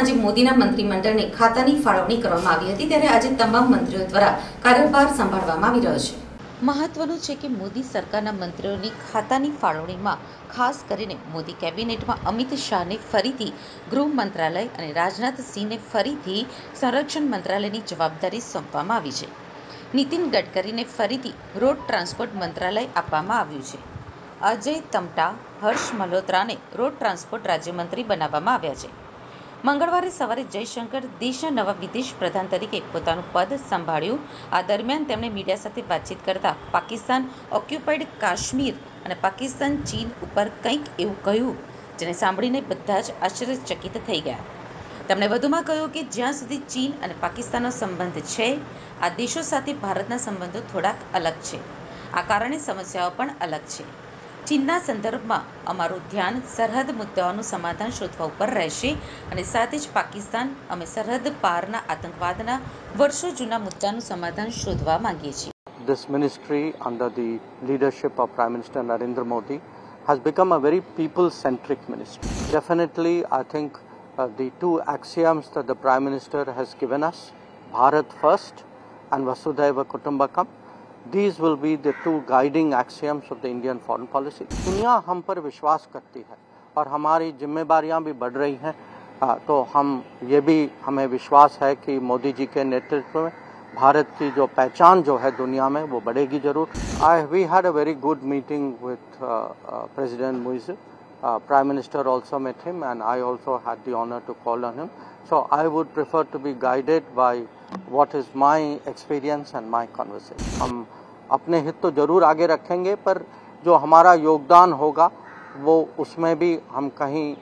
સાંજે મોદીના મંત્રીમંડળને ખાતાની ફાળવણી કરવામાં આવી હતી ત્યારે આજે તમામ મંત્રીઓ દ્વારા કાર્યભાર સંભાળવામાં આવી રહ્યો છે. મહત્વનું છે કે મોદી સરકારના મંત્રીઓની ખાતાની ફાળવણીમાં ખાસ કરીને મોદી કેબિનેટમાં અમિત શાહને ફરીથી ગૃહ મંત્રાલય અને રાજનાથ ફરીથી સંરક્ષણ મંત્રાલયની જવાબદારી સોંપવામાં આવી છે. નીતિન ગડકરીને ફરીથી રોડ ટ્રાન્સપોર્ટ મંત્રાલય આપવામાં આવ્યું છે. અજય તમટા, હર્ષ મલ્હોત્રાને રોડ ટ્રાન્સપોર્ટ રાજ્યમંત્રી બનાવવામાં આવ્યા છે. મંગળવારે સવારે જયશંકર દેશના નવા વિદેશ પ્રધાન તરીકે પોતાનું પદ સંભાળ્યું. આ દરમિયાન તેમણે મીડિયા સાથે વાતચીત કરતા પાકિસ્તાન ઓક્યુપાઈડ કાશ્મીર અને પાકિસ્તાન ચીન ઉપર કંઈક એવું કહ્યું, જેને સાંભળીને બધા જ આશ્ચર્યચકિત થઈ ગયા. તેમણે વધુમાં કહ્યું કે જ્યાં સુધી ચીન અને પાકિસ્તાનનો સંબંધ છે, આ દેશો સાથે ભારતના સંબંધો થોડાક અલગ છે. આ કારણે સમસ્યાઓ પણ અલગ છે. ચીનના સંદર્ભમાં અમારું ધ્યાન સરહદ મુદ્દાઓનું સમાધાન શોધવા ઉપર રહેશે અને સાથે જ પાકિસ્તાન અમે સરહદ પારના આતંકવાદના વર્ષો જૂના મુદ્દાનું સમાધાન શોધવા માંગીએ છીએ This ministry, under the leadership of Prime Minister Narendra Modi, has become a very people centric ministry. Definitely, I think uh, the two axioms that the Prime Minister has given us Bharat first and Vasudhaiva Kutumbakam these will be the two guiding axioms of the Indian foreign policy. दुनिया हम पर विश्वास करती है और हमारी जिम्मेदारियां भी बढ़ रही हैं आ, तो हम ये भी हमें विश्वास है कि मोदी जी के नेतृत्व में भारत की जो पहचान जो है दुनिया में वो बढ़ेगी जरूर आई we had a very good meeting with president Muiz prime minister also met him and I also had the honor to call on him. So I would prefer to be guided by what is my experience and my conversation. हम अपने हित तो ज़रूर आगे रखेंगे, पर जो हमारा योगदान होगा, वो उसमें भी हम कहीं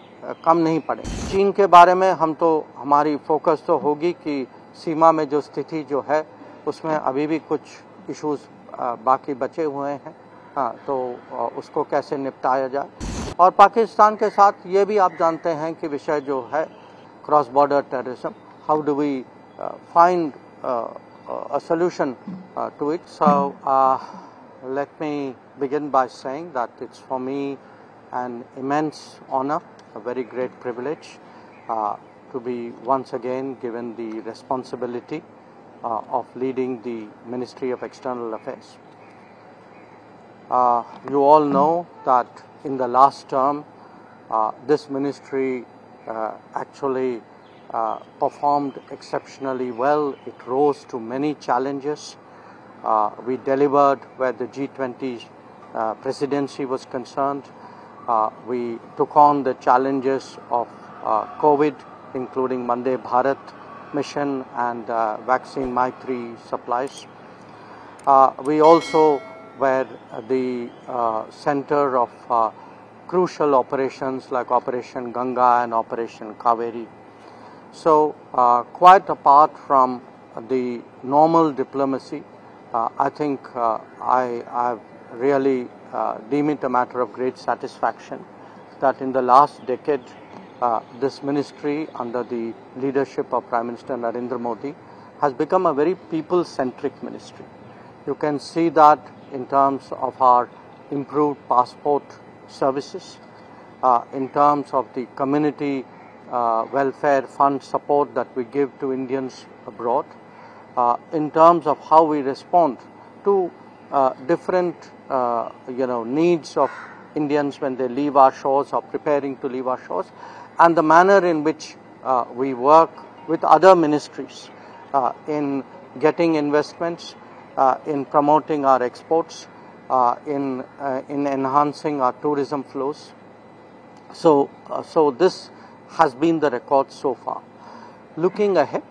कम नहीं पड़े। चीन के बारे में हम तो हमारी फोकस तो होगी कि सीमा में जो स्थिति जो है, उसमें अभी भी कुछ इश्यूज़ बाकी बचे हुए हैं। हाँ तो उसको कैसे निपटाया जाए। और पाकिस्तान के साथ ये भी आप जानते हैं कि विषय जो है cross border terrorism how do we Uh, find uh, uh, a solution to it. So let me begin by saying that it's for me an immense honor, a very great privilege uh, to be once again given the responsibility uh, of leading the Ministry of External Affairs. Uh, you all know that in the last term, this ministry actually uh, performed exceptionally well. It rose to many challenges. Uh, we delivered where the G20 uh, presidency was concerned. Uh, we took on the challenges of uh, COVID, including Vande Bharat mission and vaccine Maitri supplies. We also were the center of crucial operations like Operation Ganga and Operation Kaveri. So, uh, quite apart from the normal diplomacy, uh, I think uh, I have really uh, deem it a matter of great satisfaction that in the last decade, uh, this ministry, under the leadership of Prime Minister Narendra Modi, has become a very people centric ministry. You can see that in terms of our improved passport services, uh, in terms of the community uh, welfare fund support that we give to Indians abroad, uh, in terms of how we respond to uh, different uh, you know needs of Indians when they leave our shores or preparing to leave our shores, and the manner in which uh, we work with other ministries uh, in getting investments, in promoting our exports, in in enhancing our tourism flows. So, so this has been the record so far. Looking ahead,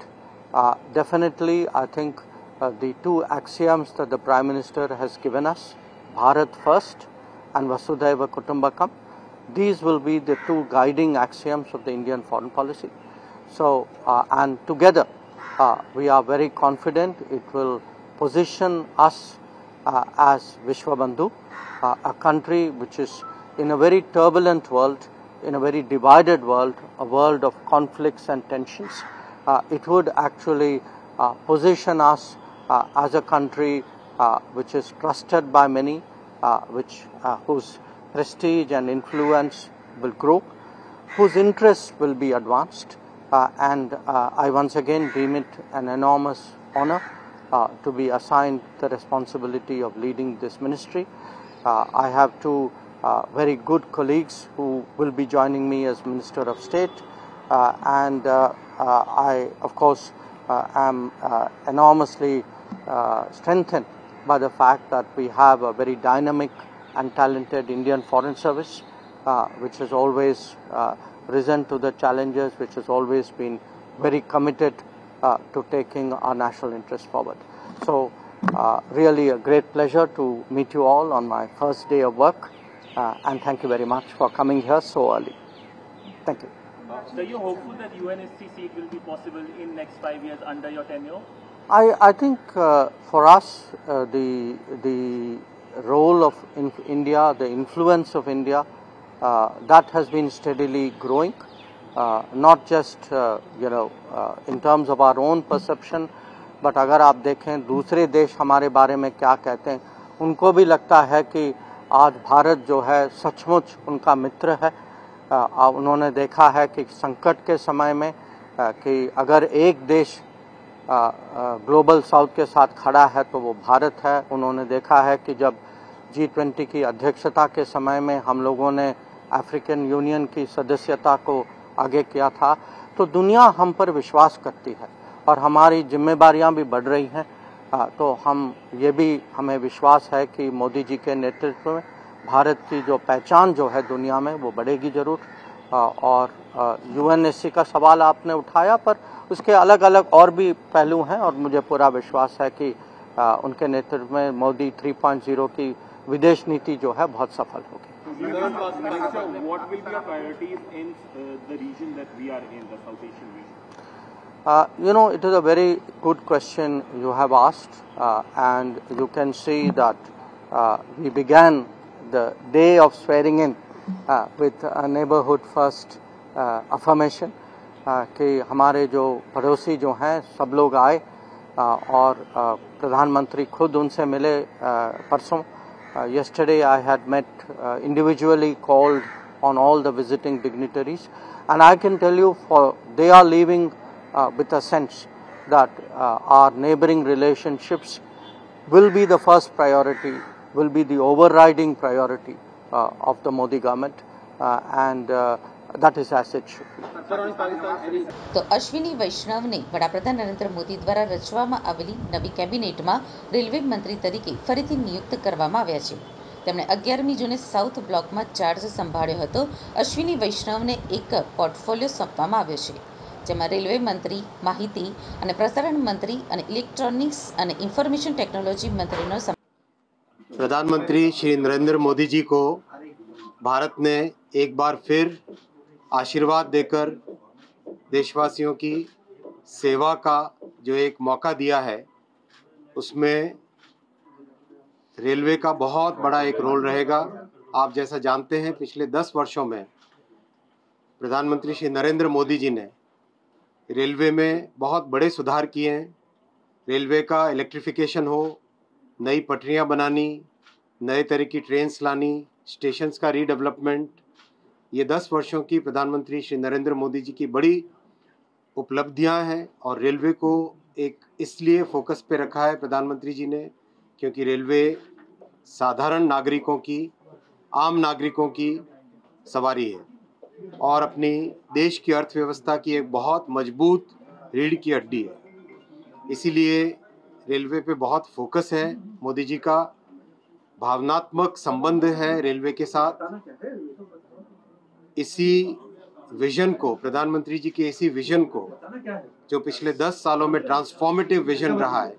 uh, definitely, I think uh, the two axioms that the Prime Minister has given us, Bharat first and Vasudhaiva Kutumbakam, these will be the two guiding axioms of the Indian foreign policy. So, uh, and together, uh, we are very confident it will position us uh, as Vishwabandhu, uh, a country which is in a very turbulent world, in a very divided world, a world of conflicts and tensions. Uh, it would actually uh, position us uh, as a country uh, which is trusted by many, uh, which uh, whose prestige and influence will grow, whose interests will be advanced, and I once again deem it an enormous honor to be assigned the responsibility of leading this ministry. I have two uh, very good colleagues who will be joining me as Minister of State, uh, and uh, uh, I, of course, uh, am uh, enormously strengthened by the fact that we have a very dynamic and talented Indian Foreign Service, which has always risen to the challenges, which has always been very committed to taking our national interest forward. So, really a great pleasure to meet you all on my first day of work, uh, and thank you very much for coming here so early. Thank you. So you're hopeful that UNSC seat will be possible in next five years under your tenure? I, I think uh, for us, uh, the, the role of in India, the influence of India, uh, that has been steadily growing. Uh, not just uh, you know uh, in terms of our own perception, but अगर आप देखें दूसरे देश हमारे बारे में क्या कहते हैं उनको भी लगता है कि आज भारत जो है सचमुच उनका मित्र है। आ- उन्होंने देखा है कि संकट के समय में अ, कि अगर एक देश अ, ग्लोबल साउथ के साथ खड़ा है तो वो भारत है। उन्होंने देखा है कि जब जी ट्वेंटी की अध्यक्षता के समय में हम लोगों ने अफ्रीकन यूनियन की सदस्यता को आगे किया था तो दुनिया हम पर विश्वास करती है और हमारी जिम्मेदारियाँ भी बढ़ रही हैं। तो हम ये भी हमें विश्वास है कि मोदी जी के नेतृत्व में भारत की जो पहचान जो है दुनिया में वो बढ़ेगी ज़रूर और यूएनएससी का सवाल आपने उठाया पर उसके अलग अलग और भी पहलू हैं और मुझे पूरा विश्वास है कि उनके नेतृत्व में मोदी 3.0 की विदेश नीति जो है बहुत सफल होगी what will be your priorities in uh, the region that we are in, the South Asian region? Uh, you know, it is a very good question you have asked, uh, and you can see that uh, we began the day of swearing in uh, with a neighborhood first uh, affirmation uh, कि हमारे जो पड़ोसी जो हैं सब लोग आए uh, और uh, प्रधानमंत्री खुद उनसे मिले uh, परसों Uh, yesterday, I had met uh, individually called on all the visiting dignitaries, and I can tell you, for they are leaving uh, with a sense that uh, our neighboring relationships will be the first priority, will be the overriding priority uh, of the Modi government, uh, and uh, that is as it should be. તો અશ્વિની વૈષ્ણવને વડાપ્રધાન નરેન્દ્ર મોદી દ્વારા રચવામાં આવેલી નવી કેબિનેટમાં railway મંત્રી તરીકે ફરીથી નિયુક્ત કરવામાં આવ્યા છે તેમણે અગિયારમી જૂને સાઉથ બ્લોકમાં ચાર્જ સંભાળ્યો હતો અશ્વિની વૈષ્ણવને એક પોર્ટફોલિયો સોંપવામાં આવ્યો છે જેમાં રેલવે મંત્રી માહિતી અને પ્રસારણ મંત્રી અને ઇલેક્ટ્રોનિક્સ અને ઇન્ફોર્મેશન ટેકનોલોજી મંત્રીનો સમાવેશ प्रधानमंत्री श्री नरेंद्र मोदी जी को भारत ने एक बार फिर आशीर्वाद देकर देशवासियों की सेवा का जो एक मौका दिया है उसमें रेलवे का बहुत बड़ा एक रोल रहेगा आप जैसा जानते हैं पिछले दस वर्षों में प्रधानमंत्री श्री नरेंद्र मोदी जी ने रेलवे में बहुत बड़े सुधार किए हैं। रेलवे का इलेक्ट्रिफिकेशन हो, नई पटरियाँ बनानी, नए तरह की ट्रेन्स लानी स्टेशंस का रीडेवलपमेंट ये दस वर्षों की प्रधानमंत्री श्री नरेंद्र मोदी जी की बड़ी उपलब्धियाँ हैं और रेलवे को एक इसलिए फोकस पे रखा है प्रधानमंत्री जी ने क्योंकि रेलवे साधारण नागरिकों की, आम नागरिकों की सवारी है। और अपनी देश की अर्थव्यवस्था की एक बहुत मज़बूत रीढ़ की हड्डी है। इसीलिए रेलवे पे बहुत फोकस है। मोदी जी का भावनात्मक संबंध है रेलवे के साथ। इसी विजन को, प्रधानमंत्री जी के इसी विजन को, जो पिछले दस सालों में ट्रांसफॉर्मेटिव विजन रहा है,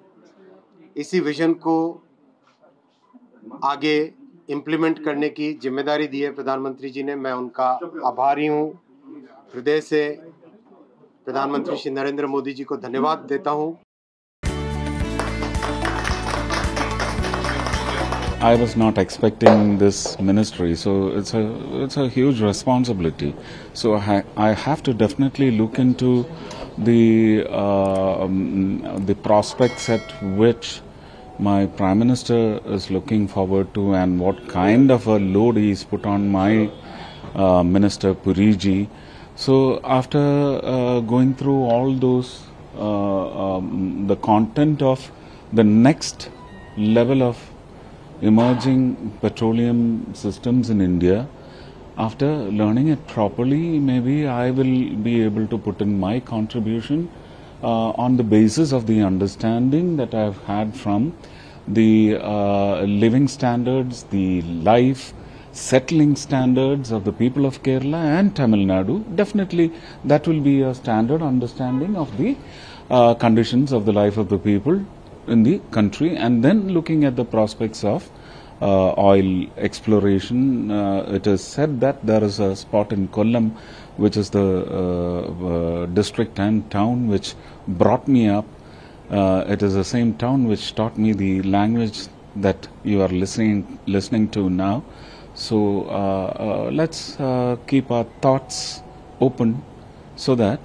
इसी विजन को आगे इम्प्लीमेंट करने की ज़िम्मेदारी दी है प्रधानमंत्री जी ने मैं उनका आभारी हूँ हृदय से प्रधानमंत्री श्री नरेंद्र मोदी जी को धन्यवाद देता हूँ I was not expecting this ministry, so it's a it's a huge responsibility. So I, I have to definitely look into the uh, um, the prospects at which my prime minister is looking forward to, and what kind of a load he is put on my uh, minister Puriji. So after uh, going through all those, uh, um, the content of the next level of emerging petroleum systems in India, after learning it properly, maybe I will be able to put in my contribution on the basis of the understanding that I've had from the uh, living standards, the life settling standards of the people of Kerala and Tamil Nadu. Definitely, that will be a standard understanding of the uh, conditions of the life of the people in the country, and then looking at the prospects of uh, oil exploration. Uh, it is said that there is a spot in Kollam, which is the uh, uh, district and town which brought me up. Uh, it is the same town which taught me the language that you are listening listening to now. So uh, let's keep our thoughts open, so that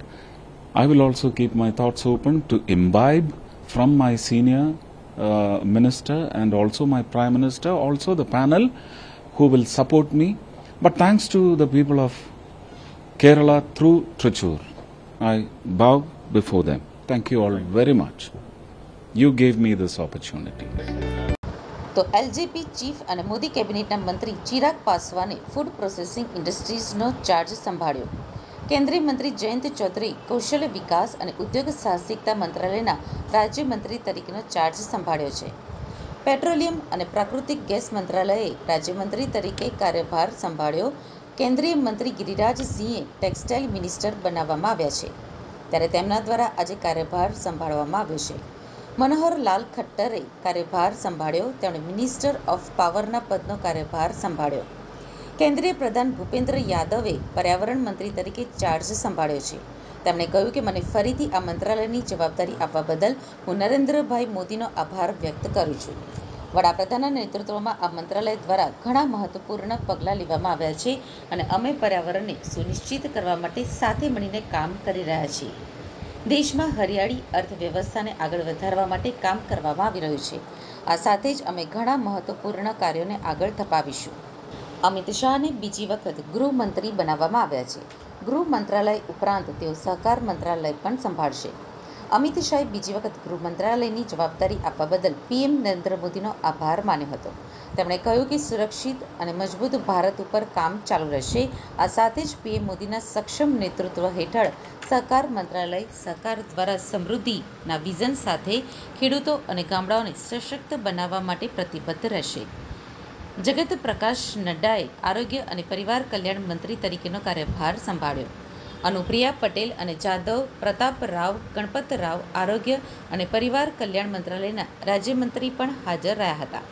I will also keep my thoughts open to imbibe from my senior uh, minister and also my prime minister, also the panel who will support me. But thanks to the people of Kerala through Trichur, I bow before them. Thank you all very much. You gave me this opportunity. તો LJP chief અને મોદી કેબિનેટના મંત્રી ચિરાગ પાસવાને food processing ઇન્ડસ્ટ્રીઝનો charge સંભાળ્યો કેન્દ્રીય મંત્રી જયંત ચૌધરી કૌશલ્ય વિકાસ અને ઉદ્યોગ સાહસિકતા મંત્રાલયના રાજ્યમંત્રી તરીકેનો ચાર્જ સંભાળ્યો છે. પેટ્રોલિયમ અને પ્રાકૃતિક ગેસ મંત્રાલયે રાજ્યમંત્રી તરીકે કાર્યભાર સંભાળ્યો. કેન્દ્રીય મંત્રી ગિરિરાજસિંહે ટેક્સટાઇલ મિનિસ્ટર બનાવવામાં આવ્યા છે. ત્યારે તેમના દ્વારા આજે કાર્યભાર સંભાળવામાં આવ્યો છે. મનોહર લાલ ખટ્ટરે કાર્યભાર સંભાળ્યો. તેમણે મિનિસ્ટર ઓફ પાવરના પદનો કાર્યભાર સંભાળ્યો. કેન્દ્રીય પ્રધાન ભૂપેન્દ્ર યાદવે પર્યાવરણ મંત્રી તરીકે ચાર્જ સંભાળ્યો છે. તેમણે કહ્યું કે મને ફરીથી આ મંત્રાલયની જવાબદારી આપવા બદલ હું નરેન્દ્રભાઈ મોદીનો આભાર વ્યક્ત કરું છું. વડાપ્રધાનના નેતૃત્વમાં આ મંત્રાલય દ્વારા ઘણા મહત્વપૂર્ણ પગલાં લેવામાં આવ્યા છે અને અમે પર્યાવરણને સુનિશ્ચિત કરવા માટે સાથે મળીને કામ કરી રહ્યા છીએ. દેશમાં હરિયાળી અર્થવ્યવસ્થાને આગળ વધારવા માટે કામ કરવામાં આવી રહ્યું છે. આ સાથે જ અમે ઘણા મહત્વપૂર્ણ કાર્યોને આગળ ધપાવીશું. અમિત શાહને બીજી વખત ગૃહમંત્રી બનાવવામાં આવ્યા છે. ગૃહ મંત્રાલય ઉપરાંત તેઓ સહકાર મંત્રાલય પણ સંભાળશે. અમિત શાહે બીજી વખત ગૃહ મંત્રાલયની જવાબદારી આપવા બદલ પીએમ નરેન્દ્ર મોદીનો આભાર માન્યો હતો. તેમણે કહ્યું કે સુરક્ષિત અને મજબૂત ભારત ઉપર કામ ચાલુ રહેશે. આ સાથે જ પીએમ મોદીના સક્ષમ નેતૃત્વ હેઠળ સહકાર મંત્રાલય, સહકાર દ્વારા સમૃદ્ધિના વિઝન સાથે ખેડૂતો અને ગામડાઓને સશક્ત બનાવવા માટે પ્રતિબદ્ધ રહેશે. જગત પ્રકાશ નડ્ડાએ આરોગ્ય અને પરિવાર કલ્યાણ મંત્રી તરીકેનો કાર્યભાર સંભાળ્યો. અનુપ્રિયા પટેલ અને જાદવ ગણપત રાવ આરોગ્ય અને પરિવાર કલ્યાણ મંત્રાલયના રાજ્યમંત્રી પણ હાજર રહ્યા હતા.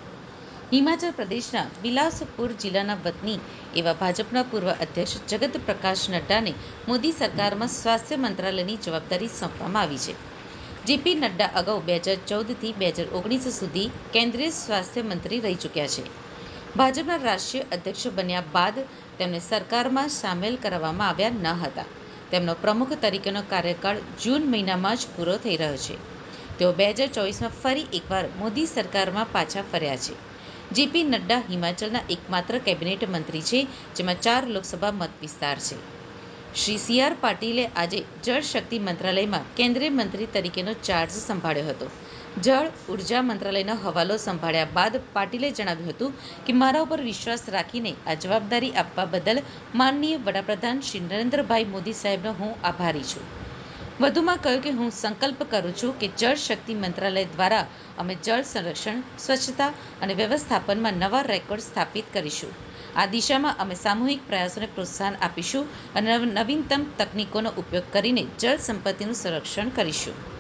હિમાચલ પ્રદેશના બિલાસપુર જિલ્લાના વતની એવા ભાજપના પૂર્વ અધ્યક્ષ જગત પ્રકાશ નડ્ડાને મોદી સરકારમાં સ્વાસ્થ્ય મંત્રાલયની જવાબદારી સોંપવામાં આવી છે. જેપી નડ્ડા અગાઉ બે હજાર ચૌદથી બે હજાર ઓગણીસ સુધી કેન્દ્રીય સ્વાસ્થ્ય મંત્રી રહી ચૂક્યા છે. ભાજપના રાષ્ટ્રીય અધ્યક્ષ બન્યા બાદ તેમને સરકારમાં સામેલ કરવામાં આવ્યા ન હતા. તેમનો પ્રમુખ તરીકેનો કાર્યકાળ જૂન મહિનામાં જ પૂરો થઈ રહ્યો છે. તેઓ બે હજાર ચોવીસમાં ફરી એકવાર મોદી સરકારમાં પાછા ફર્યા છે. જેપી નડ્ડા હિમાચલના એકમાત્ર કેબિનેટ મંત્રી છે, જેમાં ચાર લોકસભા મત વિસ્તાર છે. શ્રી સી આર પાટીલે આજે જળ શક્તિ મંત્રાલયમાં કેન્દ્રીય મંત્રી તરીકેનો ચાર્જ સંભાળ્યો હતો. જળ ઊર્જા મંત્રાલયનો હવાલો સંભાળ્યા બાદ પાટીલે જણાવ્યું હતું કે મારા ઉપર વિશ્વાસ રાખીને આ જવાબદારી આપવા બદલ માનનીય વડાપ્રધાન શ્રી નરેન્દ્રભાઈ મોદી સાહેબનો હું આભારી છું. વધુમાં કહ્યું કે હું સંકલ્પ કરું છું કે જળ શક્તિ મંત્રાલય દ્વારા અમે જળ સંરક્ષણ, સ્વચ્છતા અને વ્યવસ્થાપનમાં નવા રેકોર્ડ સ્થાપિત કરીશું. આ દિશામાં અમે સામૂહિક પ્રયાસોને પ્રોત્સાહન આપીશું અને નવીનતમ તકનીકોનો ઉપયોગ કરીને જળ સંપત્તિનું સંરક્ષણ કરીશું.